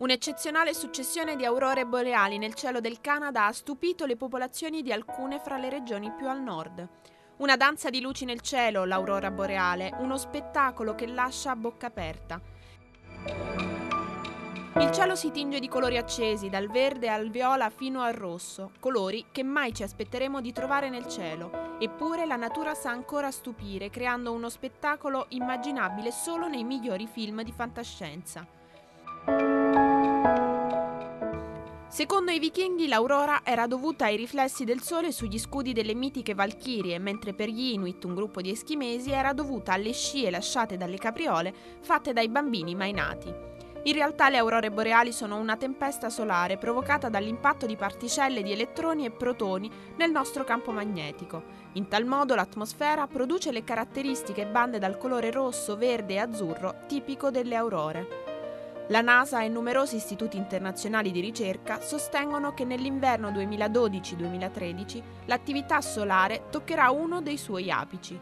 Un'eccezionale successione di aurore boreali nel cielo del Canada ha stupito le popolazioni di alcune fra le regioni più al nord. Una danza di luci nel cielo, l'aurora boreale, uno spettacolo che lascia a bocca aperta. Il cielo si tinge di colori accesi, dal verde al viola fino al rosso, colori che mai ci aspetteremo di trovare nel cielo. Eppure la natura sa ancora stupire, creando uno spettacolo immaginabile solo nei migliori film di fantascienza. Secondo i vichinghi l'aurora era dovuta ai riflessi del sole sugli scudi delle mitiche valchirie, mentre per gli Inuit, un gruppo di eschimesi, era dovuta alle scie lasciate dalle capriole fatte dai bambini mai nati. In realtà le aurore boreali sono una tempesta solare provocata dall'impatto di particelle di elettroni e protoni nel nostro campo magnetico. In tal modo l'atmosfera produce le caratteristiche bande dal colore rosso, verde e azzurro tipico delle aurore. La NASA e numerosi istituti internazionali di ricerca sostengono che nell'inverno 2012-2013 l'attività solare toccherà uno dei suoi apici,